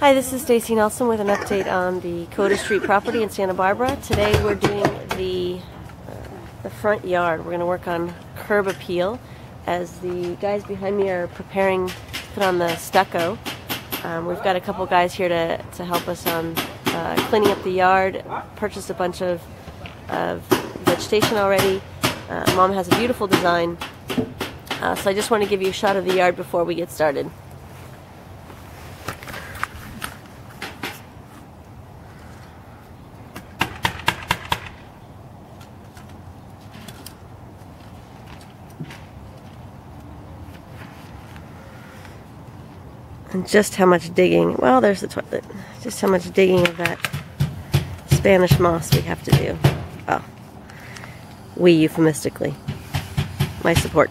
Hi, this is Stacee Nelson with an update on the Cota Street property in Santa Barbara. Today we're doing the uh, the front yard. We're going to work on curb appeal as the guys behind me are preparing to put on the stucco. Um, we've got a couple guys here to, to help us on uh, cleaning up the yard. Purchased a bunch of, of vegetation already. Uh, Mom has a beautiful design. Uh, so I just want to give you a shot of the yard before we get started. And just how much digging, well, there's the toilet. Just how much digging of that Spanish moss we have to do. Oh, we euphemistically. My support